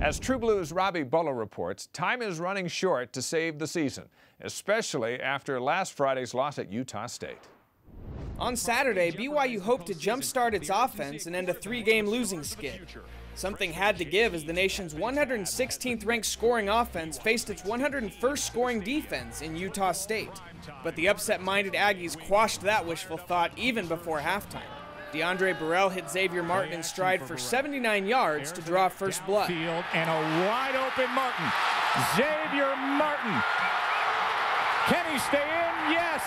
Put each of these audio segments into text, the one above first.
As True Blues Robbie Bullough reports, time is running short to save the season, especially after last Friday's loss at Utah State. On Saturday, BYU hoped to jumpstart its offense and end a three-game losing skid. Something had to give as the nation's 116th ranked scoring offense faced its 101st scoring defense in Utah State. But the upset minded Aggies quashed that wishful thought even before halftime. Diondre Borel hit Xavier Martin in stride for 79 yards to draw first blood. Field and a wide open Martin. Xavier Martin. Can he stay in? Yes.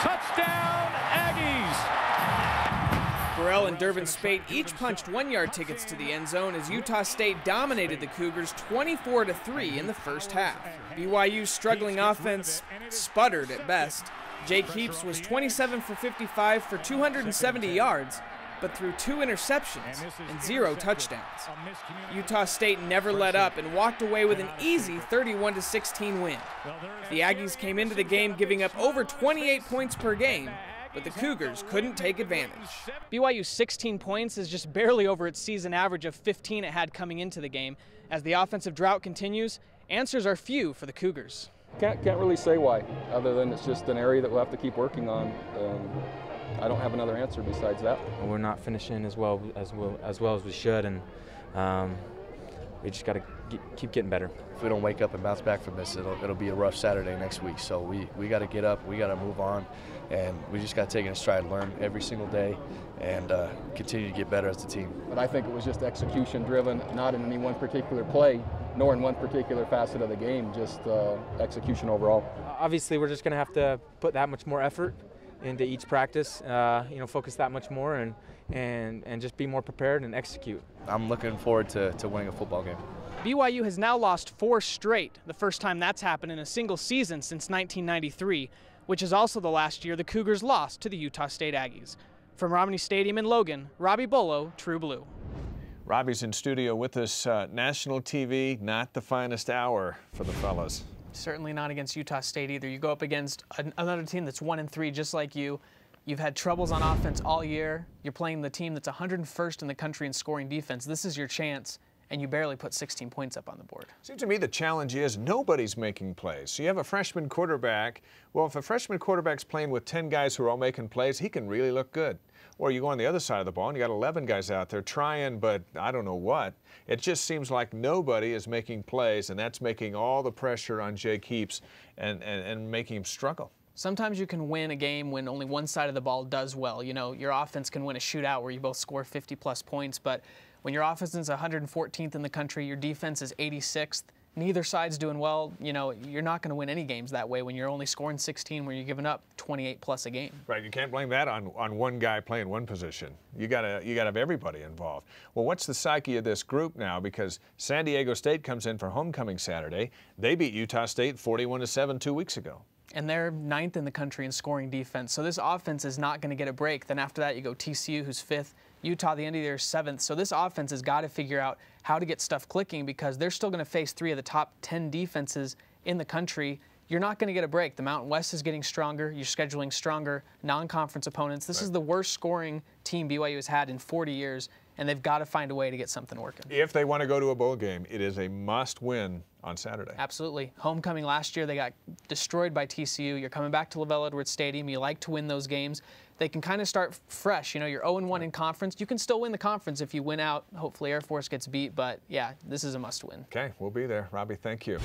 Touchdown, Aggies. Borel and Derrvin Speight each punched one-yard tickets to the end zone as Utah State dominated the Cougars 24 to 3 in the first half. BYU's struggling offense sputtered at best. Jake Heaps was 27 for 55 for 270 yards, but threw two interceptions and zero touchdowns. Utah State never let up and walked away with an easy 31 16 win. The Aggies came into the game giving up over 28 points per game, but the Cougars couldn't take advantage. BYU's 16 points is just barely over its season average of 15 it had coming into the game. As the offensive drought continues, answers are few for the Cougars. Can't, can't really say why, other than it's just an area that we'll have to keep working on. Um, I don't have another answer besides that. We're not finishing as well as well as, well as we should, and um, we just got to keep getting better. If we don't wake up and bounce back from this, it'll, it'll be a rough Saturday next week. So we, we got to get up, we got to move on, and we just got to take it in stride, learn every single day, and uh, continue to get better as a team. But I think it was just execution driven, not in any one particular play, nor in one particular facet of the game, just uh, execution overall. Obviously, we're just going to have to put that much more effort into each practice, uh, you know, focus that much more and, and, and just be more prepared and execute. I'm looking forward to, to winning a football game. BYU has now lost four straight, the first time that's happened in a single season since 1993, which is also the last year the Cougars lost to the Utah State Aggies. From Romney Stadium in Logan, Robbie Bullough, True Blue. Robbie's in studio with us. Uh, national TV, not the finest hour for the fellas. Certainly not against Utah State either. You go up against another team that's one and three, just like you. You've had troubles on offense all year. You're playing the team that's 101st in the country in scoring defense. This is your chance and you barely put 16 points up on the board. Seems to me the challenge is nobody's making plays. So you have a freshman quarterback. Well, if a freshman quarterback's playing with 10 guys who are all making plays, he can really look good. Or you go on the other side of the ball and you got 11 guys out there trying, but I don't know what. It just seems like nobody is making plays, and that's making all the pressure on Jake Heaps and, and, and making him struggle. Sometimes you can win a game when only one side of the ball does well. You know, your offense can win a shootout where you both score 50 plus points, but when your offense is 114th in the country, your defense is 86th, neither side's doing well, you know, you're not going to win any games that way when you're only scoring 16 when you're giving up 28 plus a game. Right, you can't blame that on, on one guy playing one position. You got to you got to have everybody involved. Well, what's the psyche of this group now because San Diego State comes in for homecoming Saturday. They beat Utah State 41 to 7 2 weeks ago and they're ninth in the country in scoring defense. So this offense is not going to get a break. Then after that, you go TCU, who's fifth, Utah, the end of the year, seventh. So this offense has got to figure out how to get stuff clicking because they're still going to face three of the top 10 defenses in the country. You're not going to get a break. The Mountain West is getting stronger. You're scheduling stronger non-conference opponents. This right. is the worst scoring team BYU has had in 40 years, and they've got to find a way to get something working. If they want to go to a bowl game, it is a must-win on Saturday. Absolutely. Homecoming last year, they got destroyed by TCU. You're coming back to LaVell Edwards Stadium. You like to win those games. They can kind of start fresh. You know, you're 0-1 in conference. You can still win the conference if you win out. Hopefully Air Force gets beat, but yeah, this is a must-win. Okay, we'll be there. Robbie, thank you.